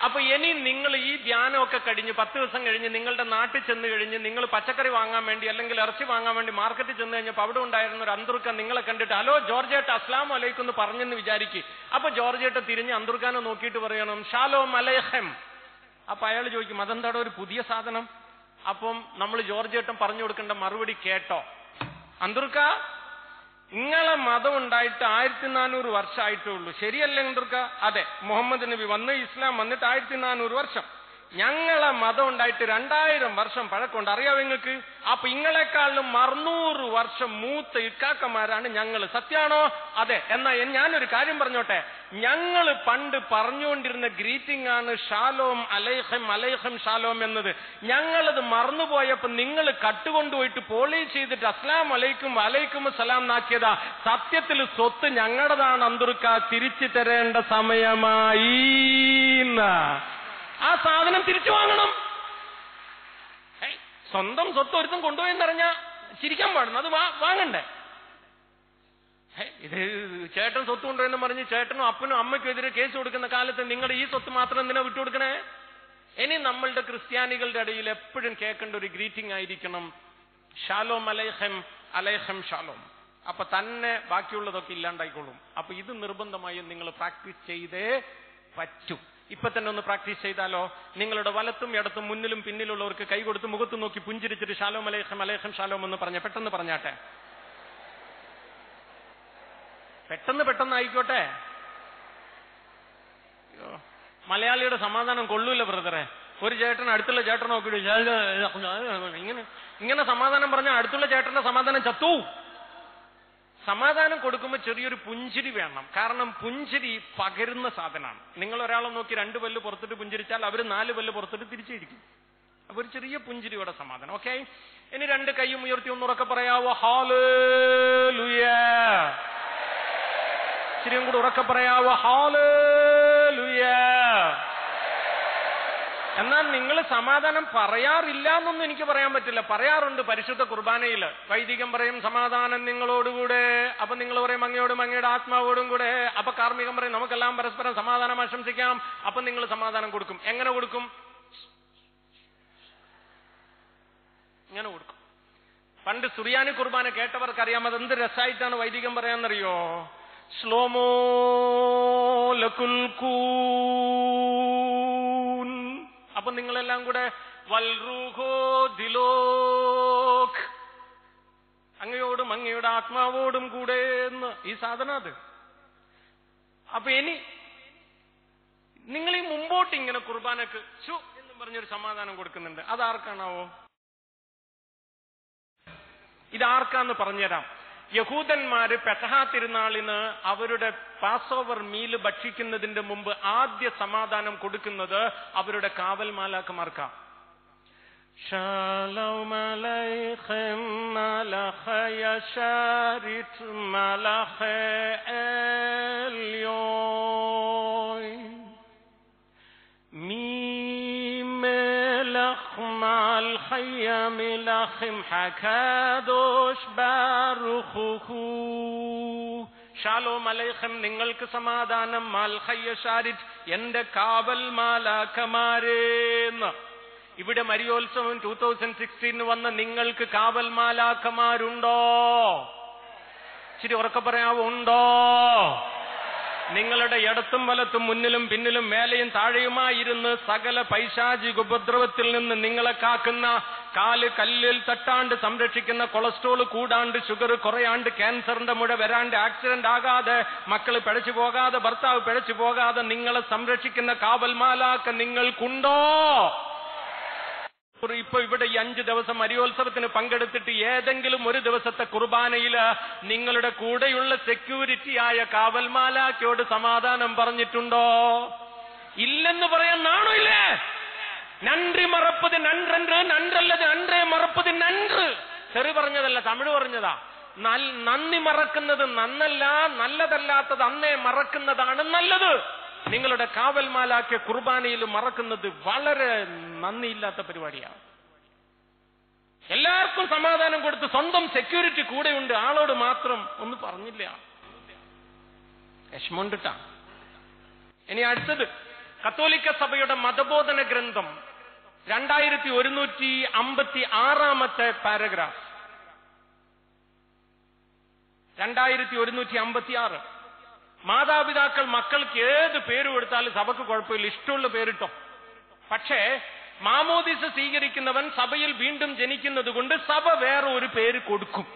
അപ്പൊ ഇനി നിങ്ങൾ ഈ ധ്യാനമൊക്കെ കഴിഞ്ഞ് പത്ത് ദിവസം കഴിഞ്ഞ് നിങ്ങളുടെ നാട്ടിൽ ചെന്ന് കഴിഞ്ഞ് നിങ്ങൾ പച്ചക്കറി വാങ്ങാൻ വേണ്ടി അല്ലെങ്കിൽ ഇറച്ചി വാങ്ങാൻ വേണ്ടി മാർക്കറ്റിൽ ചെന്ന് കഴിഞ്ഞപ്പോൾ അവിടെ ഉണ്ടായിരുന്ന ഒരു അന്തുർക്ക നിങ്ങളെ കണ്ടിട്ട് ഹലോ ജോർജേട്ട അസ്ലാം അലൈക്കും എന്ന് പറഞ്ഞെന്ന് വിചാരിക്കും. അപ്പൊ ജോർജേട്ട തിരിഞ്ഞ് അന്തുർക്കാനെ നോക്കിയിട്ട് പറയണം ഷാലോ മലയഹം അപ്പൊ അയാൾ ചോദിക്കും അതെന്താടോ ഒരു പുതിയ സാധനം? അപ്പം നമ്മൾ ജോർജേട്ടൻ പറഞ്ഞു കൊടുക്കേണ്ട മറുപടി കേട്ടോ. അന്തർക്ക ഇങ്ങളെ മതം ഉണ്ടായിട്ട് ആയിരത്തി നാനൂറ് വർഷമായിട്ടേ ഉള്ളൂ. ശരിയല്ലേ അന്തർക്ക അതെ മുഹമ്മദ് നബി വന്ന് ഇസ്ലാം വന്നിട്ട് ആയിരത്തി നാനൂറ് വർഷം. ഞങ്ങളെ മതം ഉണ്ടായിട്ട് രണ്ടായിരം വർഷം പഴക്കമുണ്ട്. അറിയാവോ നിങ്ങൾക്ക്? അപ്പൊ ഇങ്ങളെക്കാളും അറുന്നൂറ് വർഷം മൂത്ത ഇക്കാക്കന്മാരാണ് ഞങ്ങൾ സത്യാണോ? അതെ. എന്നാ ഞാനൊരു കാര്യം പറഞ്ഞോട്ടെ. ഞങ്ങൾ പണ്ട് പറഞ്ഞുകൊണ്ടിരുന്ന ഗ്രീറ്റിംഗ് ആണ് ഷാലോം അലൈഹം അലൈഹം ഷാലോം എന്നത്. ഞങ്ങളത് മറന്നുപോയപ്പോ നിങ്ങൾ കട്ടുകൊണ്ടുപോയിട്ട് പോളിഷ് ചെയ്തിട്ട് അസ്ലാം അലൈക്കും അലൈക്കും സലാം നാക്കിയതാ സത്യത്തിൽ സ്വത്ത് ഞങ്ങളുടേതാണ് അന്തുർക്ക തിരിച്ചു തരേണ്ട സമയമായി. ആ സാധനം തിരിച്ചു വാങ്ങണം. സ്വന്തം സ്വത്ത് ഒരുത്തും കൊണ്ടുപോയെന്നറിഞ്ഞാ ചിരിക്കാൻ പാടുന്നു അത് വാങ്ങണ്ടേ? ഇത് ചേട്ടൻ സ്വത്ത് കൊണ്ടുപോയെന്ന് പറഞ്ഞ് ചേട്ടനും അപ്പനും അമ്മയ്ക്കെതിരെ കേസ് കൊടുക്കുന്ന കാലത്ത് നിങ്ങളുടെ ഈ സ്വത്ത് മാത്രം എന്തിനാ വിട്ടുകൊടുക്കണേ ഇനി നമ്മളുടെ ക്രിസ്ത്യാനികളുടെ ഇടയിൽ എപ്പോഴും കേൾക്കേണ്ട ഒരു ഗ്രീറ്റിംഗ് ആയിരിക്കണം. ഷാലോം അലൈഹം അലൈഹം ഷാലോം അപ്പൊ തന്നെ ബാക്കിയുള്ളതൊക്കെ ഇല്ലാണ്ടായിക്കോളും. അപ്പൊ ഇത് നിർബന്ധമായും നിങ്ങൾ പ്രാക്ടീസ് ചെയ്തേ പറ്റൂ. ഇപ്പൊ തന്നെ ഒന്ന് പ്രാക്ടീസ് ചെയ്താലോ? നിങ്ങളുടെ വലത്തും ഇടത്തും മുന്നിലും പിന്നിലുള്ളവർക്ക് കൈ കൊടുത്ത് മുഖത്ത് നോക്കി പുഞ്ചിരിച്ചിട്ട് ഷാലോം അലേഹം അലേഹം ഷാലോം എന്ന് പറഞ്ഞ പെട്ടെന്ന് പറഞ്ഞാട്ടെ? പെട്ടെന്ന് പെട്ടെന്ന് ആയിക്കോട്ടെ മലയാളിയുടെ സമാധാനം കൊള്ളൂല ബ്രദറെ. ഒരു ചേട്ടൻ അടുത്തുള്ള "ഞാൻ- ഇങ്ങനെ ഇങ്ങനെ സമാധാനം പറഞ്ഞാൽ അടുത്തുള്ള ചേട്ടന്റെ സമാധാനം ചത്തു. സമാധാനം കൊടുക്കുമ്പോൾ ചെറിയൊരു പുഞ്ചിരി വേണം. കാരണം പുഞ്ചിരി പകരുന്ന സാധനമാണ്. നിങ്ങൾ ഒരാളെ നോക്കി രണ്ട് പല്ല് പുറത്തിട്ട് പുഞ്ചിരിച്ചാൽ അവർ നാല് പല്ല് പുറത്തിട്ട് തിരിച്ചിരിക്കും. അപ്പൊ ഒരു ചെറിയ പുഞ്ചിരിയുടെ സമാധാനം ഓക്കെ ഇനി രണ്ട് കൈയും ഉയർത്തി ഒന്നുറക്കെ പറയാവോ? ഹാൽ ലുയ ഇച്ചിരിയും കൂടെ ഉറക്കെ പറയാവോ? ഹാൽ എന്നാൽ നിങ്ങൾ സമാധാനം പറയാറില്ല എന്നൊന്നും എനിക്ക് പറയാൻ പറ്റില്ല. പറയാറുണ്ട് പരിശുദ്ധ കുർബാനയിൽ. വൈദികം പറയും സമാധാനം നിങ്ങളോടുകൂടെ അപ്പൊ നിങ്ങൾ പറയും അങ്ങയോടും അങ്ങയുടെ ആത്മാവോടും കൂടെ. അപ്പൊ കാർമ്മികം പറയും നമുക്കെല്ലാം പരസ്പരം സമാധാനം ആശംസിക്കാം. അപ്പൊ നിങ്ങൾ സമാധാനം കൊടുക്കും. എങ്ങനെ കൊടുക്കും? ഇങ്ങനെ കൊടുക്കും. പണ്ട് സുറിയാനി കുർബാന കേട്ടവർക്കറിയാം അത് എന്ത് രസമായിട്ടാണ് വൈദികം പറയാന്നറിയോ? സ്ലോമോ ലക്കുൽ കൂൻ അപ്പൊ നിങ്ങളെല്ലാം കൂടെ വൽറൂഹോ ദിലോക്. അങ്ങയോടും അങ്ങയുടെ ആത്മാവോടും കൂടെ എന്ന് ഈ സാധന അത്. അപ്പൊ ഇനി നിങ്ങൾ ഈ മുമ്പോട്ട് ഇങ്ങനെ കുർബാനക്ക് ചു എന്നും പറഞ്ഞൊരു സമാധാനം കൊടുക്കുന്നുണ്ട്. അതാർക്കാണാവോ? ഇതാർക്കാന്ന് പറഞ്ഞുതരാം. യഹൂദന്മാര് പെസഹ തിരുനാളിന് അവരുടെ പാസ് ഓവർ മീൽ ഭക്ഷിക്കുന്നതിന്റെ മുമ്പ് ആദ്യ സമാധാനം കൊടുക്കുന്നത് അവരുടെ കാവൽ മാലാക്കമാർക്കാം. Melech Malchi Melachim Hakadosh Baruch Hu ഷാലോം അലൈഹം നിങ്ങൾക്ക് സമാധാനം. മാൽഹയ്യഷാരിറ്റ് എന്റെ കാവൽ മാലാക്കമാരേന്ന് ഇവിടെ മരിയോത്സവം ടൂ തൗസൻഡ് സിക്സ്റ്റീന് വന്ന നിങ്ങൾക്ക് കാവൽ മാലാക്കമാരുണ്ടോ ഇച്ചിരി ഉറക്കെ പറയാവോ? ഉണ്ടോ? നിങ്ങളുടെ ഇടത്തും വലത്തും മുന്നിലും പിന്നിലും മേലെയും താഴെയുമായിരുന്ന് സകല പൈശാചിക ഉപദ്രവത്തിൽ നിന്ന് നിങ്ങളെ കാക്കുന്ന കാൽ കല്ലിൽ തട്ടാണ്ട് സംരക്ഷിക്കുന്ന കൊളസ്ട്രോൾ കൂടാണ്ട് ഷുഗർ കുറയാണ്ട് ക്യാൻസറിന്റെ മുഴ വരാണ്ട് ആക്സിഡന്റ് ആകാതെ മക്കൾ പിഴച്ചു പോകാതെ ഭർത്താവ് പിഴച്ചു പോകാതെ നിങ്ങളെ സംരക്ഷിക്കുന്ന കാവൽമാലാക്ക നിങ്ങൾക്കുണ്ടോ? ഇപ്പൊ ഇവിടെ ഈ അഞ്ചു ദിവസം അരിയോത്സവത്തിന് പങ്കെടുത്തിട്ട് ഏതെങ്കിലും ഒരു ദിവസത്തെ കുർബാനയിൽ നിങ്ങളുടെ കൂടെയുള്ള സെക്യൂരിറ്റിയായ കാവൽമാലാക്കിയോട് സമാധാനം പറഞ്ഞിട്ടുണ്ടോ? ഇല്ലെന്ന് പറയാൻ നാണോ ഇല്ലേ? നന്റി മറപ്പത് നൻറന്റ് നൻറല്ലത് നൻറെ മറപ്പത് നന്റ്. ചെറു പറഞ്ഞതല്ല തമിഴ് പറഞ്ഞതാ. നന്ദി മറക്കുന്നത് നന്നല്ല നല്ലതല്ലാത്തത് അന്നേ മറക്കുന്നതാണ് നല്ലത്. നിങ്ങളുടെ കാവൽമാലാക്കിയ കുർബാനയിൽ മറക്കുന്നത് വളരെ നന്ദിയില്ലാത്ത പരിപാടിയാണ്. എല്ലാവർക്കും സമാധാനം കൊടുത്ത് സ്വന്തം സെക്യൂരിറ്റി കൂടെയുണ്ട്. ആളോട് മാത്രം ഒന്ന് പറഞ്ഞില്ല. വിഷമമുണ്ടിട്ടാ. ഇനി അടുത്തത്. കത്തോലിക്ക സഭയുടെ മതബോധന ഗ്രന്ഥം രണ്ടായിരത്തി ഒരുന്നൂറ്റി അമ്പത്തി ആറാമത്തെ പാരഗ്രാഫ്. രണ്ടായിരത്തി ഒരുന്നൂറ്റി അമ്പത്തി ആറ് മാതാപിതാക്കൾ മക്കൾക്ക് ഏത് പേര് കൊടുത്താലും സഭക്ക് കുഴപ്പമില്ല. ഇഷ്ടമുള്ള പേരിട്ടോ. പക്ഷേ മാമോദിസ സ്വീകരിക്കുന്നവൻ സഭയിൽ വീണ്ടും ജനിക്കുന്നത് കൊണ്ട് സഭ വേറെ ഒരു പേര് കൊടുക്കും.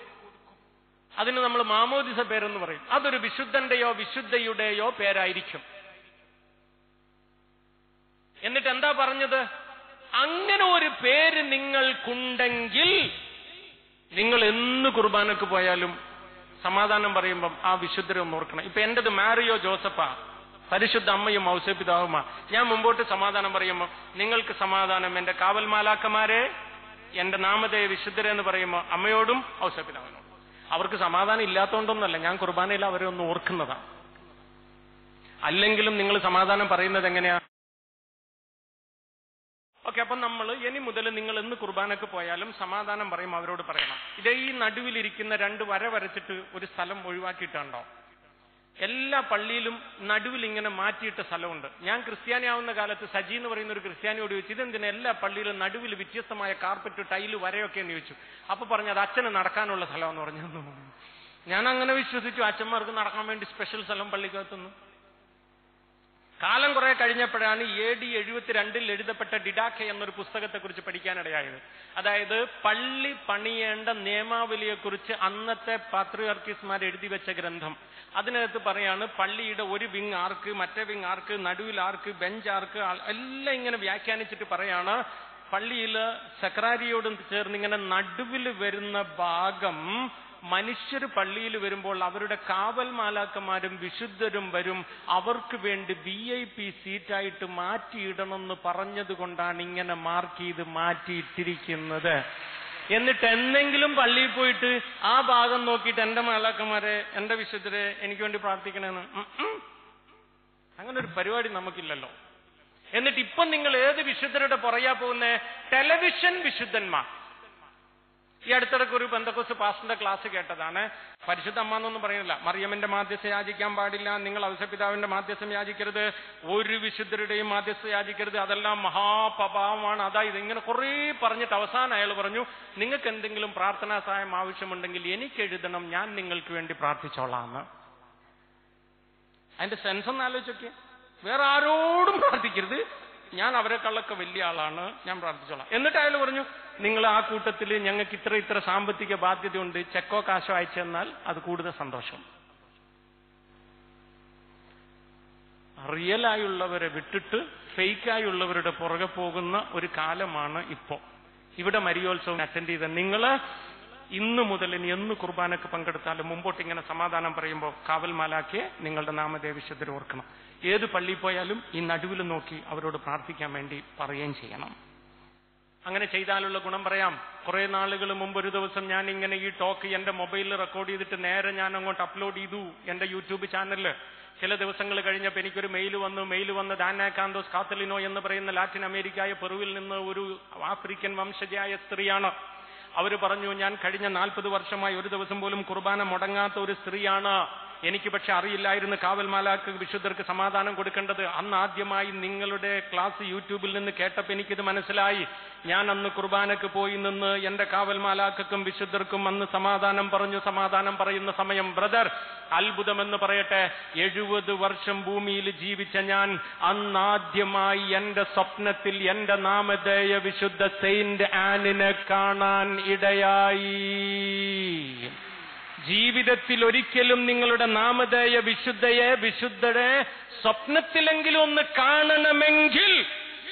അതിന് നമ്മൾ മാമോദിസ പേരെന്ന് പറയും. അതൊരു വിശുദ്ധന്റെയോ വിശുദ്ധയുടെയോ പേരായിരിക്കും. എന്നിട്ട് എന്താ പറഞ്ഞത്? അങ്ങനെ ഒരു പേര് നിങ്ങൾക്കുണ്ടെങ്കിൽ നിങ്ങൾ എന്ന് കുർബാനക്ക് പോയാലും സമാധാനം പറയുമ്പം ആ വിശുദ്ധരെ ഒന്ന് ഓർക്കണം. ഇപ്പൊ എന്റേത് മാറിയോ ജോസഫാ പരിശുദ്ധ അമ്മയും ഔസപിതാവുമാ. ഞാൻ മുമ്പോട്ട് സമാധാനം പറയുമ്പോൾ നിങ്ങൾക്ക് സമാധാനം. എന്റെ കാവൽമാലാക്കമാരെ എന്റെ നാമതേ വിശുദ്ധരെ എന്ന് പറയുമ്പോൾ അമ്മയോടും ഔസപിതാവിനോടും. അവർക്ക് സമാധാനം ഇല്ലാത്തതുകൊണ്ടൊന്നല്ല ഞാൻ കുർബാനയിൽ അവരെ ഒന്ന് ഓർക്കുന്നതാണ് അല്ലെങ്കിലും നിങ്ങൾ സമാധാനം പറയുന്നത് എങ്ങനെയാ? ഓക്കെ അപ്പൊ നമ്മൾ ഇനി മുതൽ നിങ്ങൾ എന്ന് കുർബാനക്ക് പോയാലും സമാധാനം പറയും അവരോട് പറയണം. ഇതേ ഈ നടുവിലിരിക്കുന്ന രണ്ട് വര വരച്ചിട്ട് ഒരു സ്ഥലം ഒഴിവാക്കിയിട്ടുണ്ടോ? എല്ലാ പള്ളിയിലും നടുവിൽ ഇങ്ങനെ മാറ്റിയിട്ട സ്ഥലമുണ്ട്. ഞാൻ ക്രിസ്ത്യാനിയാവുന്ന കാലത്ത് സജി എന്ന് പറയുന്ന ഒരു ക്രിസ്ത്യാനിയോട് ചോദിച്ചു ഇതെന്തിനാ എല്ലാ പള്ളിയിലും നടുവിൽ വ്യത്യസ്തമായ കാർപ്പറ്റ് ടൈൽ വരയൊക്കെ? എന്ന് ചോദിച്ചു. അപ്പൊ പറഞ്ഞു അത് അച്ഛന് നടക്കാനുള്ള സ്ഥലമെന്ന് പറഞ്ഞു. ഞാൻ അങ്ങനെ വിശ്വസിച്ചു അച്ഛന്മാർക്ക് നടക്കാൻ വേണ്ടി സ്പെഷ്യൽ സ്ഥലം പള്ളിക്കകത്തുനിന്ന്. കാലം കുറെ കഴിഞ്ഞപ്പോഴാണ് എ ഡി എഴുപത്തിരണ്ടിൽ എഴുതപ്പെട്ട ഡിഡാഖ എന്നൊരു പുസ്തകത്തെക്കുറിച്ച് പഠിക്കാനിടയായത്. അതായത് പള്ളി പണിയേണ്ട നിയമാവലിയെക്കുറിച്ച് അന്നത്തെ പാത്രിയാർക്കിസ്മാർ എഴുതി വെച്ച ഗ്രന്ഥം. അതിനകത്ത് പറയാണ് പള്ളിയുടെ ഒരു വിങ് ആർക്ക് മറ്റേ വിങ് ആർക്ക് നടുവിൽ ആർക്ക് ബെഞ്ച് ആർക്ക് എല്ലാം ഇങ്ങനെ വ്യാഖ്യാനിച്ചിട്ട് പറയാണ് പള്ളിയിൽ സെക്രാരിയോട് ചേർന്ന് ഇങ്ങനെ നടുവിൽ വരുന്ന ഭാഗം മനുഷ്യർ പള്ളിയിൽ വരുമ്പോൾ അവരുടെ കാവൽ മാലാക്കന്മാരും വിശുദ്ധരും വരും. അവർക്ക് വേണ്ടി വി ഐ പി സീറ്റായിട്ട് മാറ്റിയിടണമെന്ന് പറഞ്ഞതുകൊണ്ടാണ് ഇങ്ങനെ മാർക്ക് ചെയ്ത് മാറ്റിയിട്ടിരിക്കുന്നത്. എന്നിട്ട് എന്തെങ്കിലും പള്ളിയിൽ പോയിട്ട് ആ ഭാഗം നോക്കിയിട്ട് എന്റെ മാലാക്കന്മാരെ എന്റെ വിശുദ്ധരെ എനിക്ക് വേണ്ടി പ്രാർത്ഥിക്കണമെന്ന്. അങ്ങനെ ഒരു പരിപാടി നമുക്കില്ലല്ലോ. എന്നിട്ട് ഇപ്പം നിങ്ങൾ ഏത് വിശുദ്ധരുടെ പുറയാ പോകുന്നേ? ടെലിവിഷൻ വിശുദ്ധന്മാർ. ഈ അടുത്തിടക്ക് ഒരു ബന്ധക്കോസ് പാസ്റ്ററിന്റെ ക്ലാസ് കേട്ടതാണ്. പരിശുദ്ധ അമ്മ എന്നൊന്നും പറയുന്നില്ല. മറിയമ്മന്റെ മാധ്യസ്ഥ യാചിക്കാൻ പാടില്ല. നിങ്ങൾ അവശപിതാവിന്റെ മാധ്യസ്ഥം യാചിക്കരുത്. ഒരു വിശുദ്ധരുടെയും മാധ്യസ്ഥ യാചിക്കരുത്. അതെല്ലാം മഹാപഭാവമാണ് അതായത് ഇങ്ങനെ കുറേ പറഞ്ഞിട്ട് അവസാനം അയാൾ പറഞ്ഞു നിങ്ങൾക്ക് എന്തെങ്കിലും പ്രാർത്ഥനാ സഹായം ആവശ്യമുണ്ടെങ്കിൽ എനിക്ക് എഴുതണം. ഞാൻ നിങ്ങൾക്ക് വേണ്ടി പ്രാർത്ഥിച്ചോളാം. അതിന്റെ സെൻസ് ഒന്ന് ആലോചിച്ചൊക്കെ വേറെ ആരോടും പ്രാർത്ഥിക്കരുത്. ഞാൻ അവരെക്കാളൊക്കെ വലിയ ആളാണ്. ഞാൻ പ്രാർത്ഥിച്ചോളാം. എന്നിട്ട് അയാൾ പറഞ്ഞു നിങ്ങൾ ആ കൂട്ടത്തിൽ ഞങ്ങൾക്ക് ഇത്ര ഇത്ര സാമ്പത്തിക ബാധ്യതയുണ്ട് ചെക്കോ കാശോ അയച്ചു തന്നാൽ അത് കൂടുതൽ സന്തോഷം. റിയലായുള്ളവരെ വിട്ടിട്ട് ഫേക്കായുള്ളവരുടെ പുറകെ പോകുന്ന ഒരു കാലമാണ് ഇപ്പോ. ഇവിടെ മരിയോത്സവം അറ്റൻഡ് ചെയ്ത നിങ്ങൾ ഇന്ന് മുതൽ ഇനി എന്ന് കുർബാനക്ക് പങ്കെടുത്താലും മുമ്പോട്ട് ഇങ്ങനെ സമാധാനം പറയുമ്പോൾ കാവൽ മാലാക്കെ നിങ്ങളുടെ വിശുദ്ധരെ ഓർക്കണം. ഏത് പള്ളിയിൽ പോയാലും ഈ നടുവിൽ നോക്കി അവരോട് പ്രാർത്ഥിക്കാൻ വേണ്ടി പറയുകയും ചെയ്യണം. അങ്ങനെ ചെയ്താലുള്ള ഗുണം പറയാം. കുറെ നാളുകൾ മുമ്പ് ഒരു ദിവസം ഞാൻ ഇങ്ങനെ ഈ ടോക്ക് എന്റെ മൊബൈലിൽ റെക്കോർഡ് ചെയ്തിട്ട് നേരെ ഞാൻ അങ്ങോട്ട് അപ്ലോഡ് ചെയ്തു എന്റെ യൂട്യൂബ് ചാനലിൽ ചില ദിവസങ്ങൾ കഴിഞ്ഞപ്പോൾ എനിക്കൊരു മെയിൽ വന്നു. മെയിൽ വന്ന് ദാനാകാന്തോസ് കാത്തലിനോ എന്ന് പറയുന്ന ലാറ്റിൻ അമേരിക്കയായ പെറുവിൽ നിന്ന് ഒരു ആഫ്രിക്കൻ വംശജയായ സ്ത്രീയാണ്. അവർ പറഞ്ഞു ഞാൻ കഴിഞ്ഞ നാൽപ്പത് വർഷമായി ഒരു ദിവസം പോലും കുർബാന മുടങ്ങാത്ത ഒരു സ്ത്രീയാണ്. എനിക്ക് പക്ഷെ അറിയില്ലായിരുന്നു കാവൽ മാലാക്ക് വിശുദ്ധർക്ക് സമാധാനം കൊടുക്കേണ്ടത്. അന്ന് ആദ്യമായി നിങ്ങളുടെ ക്ലാസ് യൂട്യൂബിൽ നിന്ന് കേട്ടപ്പോൾ എനിക്കിത് മനസ്സിലായി. ഞാൻ അന്ന് കുർബാനക്ക് പോയി നിന്ന് എന്റെ കാവൽ മാലാക്കും വിശുദ്ധർക്കും അന്ന് സമാധാനം പറഞ്ഞു സമാധാനം പറയുന്ന സമയം ബ്രദർ അത്ഭുതമെന്ന് പറയട്ടെ. എഴുപത് വർഷം ഭൂമിയിൽ ജീവിച്ച ഞാൻ അന്നാദ്യമായി എന്റെ സ്വപ്നത്തിൽ എന്റെ നാമധേയ വിശുദ്ധ സെയിന്റ് ആനിനെ കാണാൻ ഇടയായി. ജീവിതത്തിൽ ഒരിക്കലും നിങ്ങളുടെ നാമധേയ വിശുദ്ധയെ വിശുദ്ധരെ സ്വപ്നത്തിലെങ്കിലും ഒന്ന് കാണണമെങ്കിൽ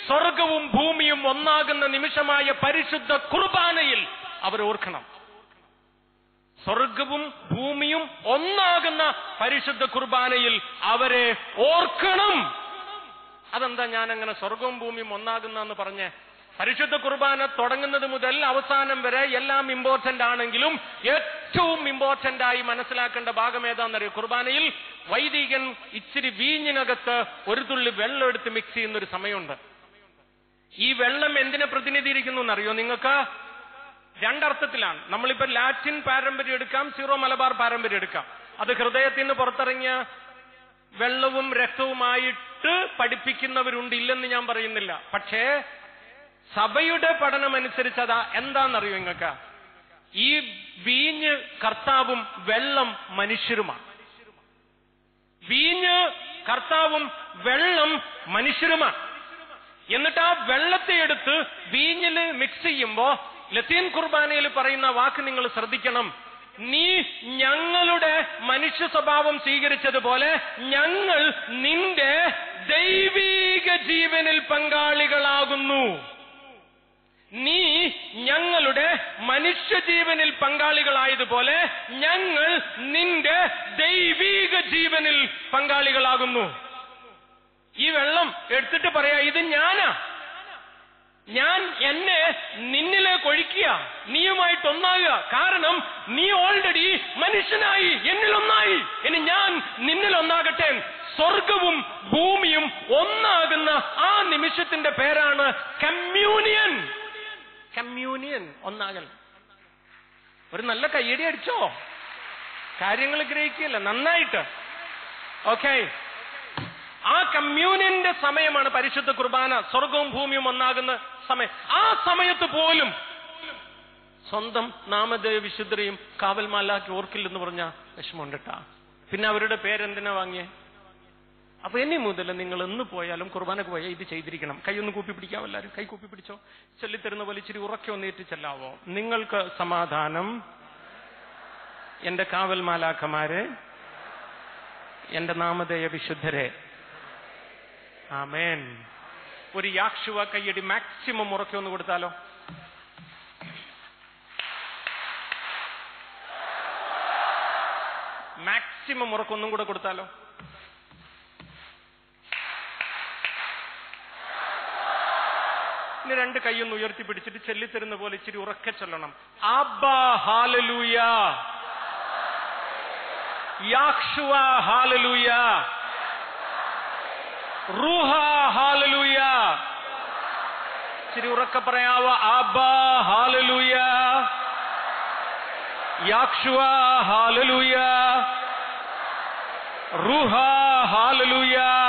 സ്വർഗവും ഭൂമിയും ഒന്നാകുന്ന നിമിഷമായ പരിശുദ്ധ കുർബാനയിൽ അവർ ഓർക്കണം. സ്വർഗവും ഭൂമിയും ഒന്നാകുന്ന പരിശുദ്ധ കുർബാനയിൽ അവരെ ഓർക്കണം. അതെന്താ ഞാൻ അങ്ങനെ സ്വർഗവും ഭൂമിയും ഒന്നാകുന്ന എന്ന് പറഞ്ഞ് പരിശുദ്ധ കുർബാന തുടങ്ങുന്നത് മുതൽ അവസാനം വരെ എല്ലാം ഇമ്പോർട്ടന്റ് ആണെങ്കിലും ഏറ്റവും ഇമ്പോർട്ടന്റ് ആയി മനസ്സിലാക്കേണ്ട ഭാഗം ഏതാണെന്നറിയോ? കുർബാനയിൽ വൈദികൻ ഇച്ചിരി വീഞ്ഞിനകത്ത് ഒരു തുള്ളി വെള്ളം എടുത്ത് മിക്സ് ചെയ്യുന്ന ഒരു സമയമുണ്ട്. ഈ വെള്ളം എന്തിനെ പ്രതിനിധീകരിക്കുന്നു എന്നറിയോ നിങ്ങൾക്ക്? രണ്ടർത്ഥത്തിലാണ്. നമ്മളിപ്പോ ലാറ്റിൻ പാരമ്പര്യം എടുക്കാം സീറോ മലബാർ പാരമ്പര്യം എടുക്കാം. അത് ഹൃദയത്തിന് പുറത്തിറങ്ങിയ വെള്ളവും രക്തവുമായിട്ട് പഠിപ്പിക്കുന്നവരുണ്ട് ഇല്ലെന്ന് ഞാൻ പറയുന്നില്ല. പക്ഷേ സഭയുടെ പഠനമനുസരിച്ച് അതാ എന്താണെന്നറിയോ നിങ്ങൾക്ക്? ഈ വീഞ്ഞ് കർത്താവും വെള്ളം മനുഷ്യരുമാണ്. വീഞ്ഞ് കർത്താവും വെള്ളം മനുഷ്യരുമാണ്. എന്നിട്ട് ആ വെള്ളത്തെ എടുത്ത് വീഞ്ഞിൽ മിക്സ് ചെയ്യുമ്പോ ലത്തീൻ കുർബാനയിൽ പറയുന്ന വാക്ക് നിങ്ങൾ ശ്രദ്ധിക്കണം. നീ ഞങ്ങളുടെ മനുഷ്യ സ്വഭാവം സ്വീകരിച്ചതുപോലെ ഞങ്ങൾ നിന്റെ ദൈവീക ജീവനിൽ പങ്കാളികളാകുന്നു. നീ ഞങ്ങളുടെ മനുഷ്യജീവനിൽ പങ്കാളികളായതുപോലെ ഞങ്ങൾ നിന്റെ ദൈവീക ജീവനിൽ പങ്കാളികളാകുന്നു. ഈ വെള്ളം എടുത്തിട്ട് പറയാ ഇത് ഞാനാ. ഞാൻ എന്നെ നിന്നിലേക്ക് ഒഴിക്കുക നീയുമായിട്ട് ഒന്നാകുക കാരണം നീ ഓൾറെഡി മനുഷ്യനായി എന്നിൽ ഒന്നായി ഇനി ഞാൻ നിന്നിൽ ഒന്നാകട്ടെ സ്വർഗവും ഭൂമിയും ഒന്നാകുന്ന ആ നിമിഷത്തിന്റെ പേരാണ് കമ്മ്യൂണിയൻ കമ്മ്യൂണിയൻ ഒന്നാകൽ ഒരു നല്ല കയ്യടി അടിച്ചോ? കാര്യങ്ങൾ ഗ്രഹിക്കില്ല നന്നായിട്ട്. ഓക്കെ ആ കമ്മ്യൂണിന്റെ സമയമാണ് പരിശുദ്ധ കുർബാന. സ്വർഗവും ഭൂമിയും ഒന്നാകുന്ന സമയം. ആ സമയത്ത് പോലും സ്വന്തം നാമദേവ വിശുദ്ധരെയും കാവൽമാലാക്കി ഓർക്കില്ലെന്ന് പറഞ്ഞ വിഷമമുണ്ടട്ടാ പിന്നെ അവരുടെ പേരെന്തിനാ വാങ്ങിയേ? അപ്പൊ ഇനി മുതൽ നിങ്ങൾ എന്ന് പോയാലും കുർബാനക്ക് പോയാൽ ഇത് ചെയ്തിരിക്കണം. കൈ ഒന്ന് കൂപ്പി പിടിക്കാവോ എല്ലാവരും കൈ കൂപ്പി പിടിച്ചോ? ചൊല്ലിത്തരുന്ന പോലെ ഇച്ചിരി ഉറക്കെ ഒന്നേറ്റ് ചെല്ലാവോ? നിങ്ങൾക്ക് സമാധാനം. എന്റെ കാവൽ മാലാഖമാരെ എന്റെ നാമധേയ വിശുദ്ധരെ. ആമേൻ. ഒരു യാക്ഷുവ കയ്യടി മാക്സിമം ഉറക്കെ ഒന്ന് കൊടുത്താലോ? മാക്സിമം ഉറക്കൊന്നും കൂടെ കൊടുത്താലോ? ഇനി രണ്ട് കൈയൊന്ന് ഉയർത്തി പിടിച്ചിട്ട് ചെല്ലിത്തരുന്ന പോലെ ഇച്ചിരി ഉറക്കെ ചൊല്ലണം. അബ്ബാ ഹാലലൂയ. യാക്ഷുവ ഹാലലൂയ. റൂഹ ഹാലലൂയ. ഇച്ചിരി ഉറക്കെ പറയാവ അബ്ബാ ഹാലലൂയ. യാക്ഷുവ ഹാലലൂയ. റൂഹ ഹാലലൂയ.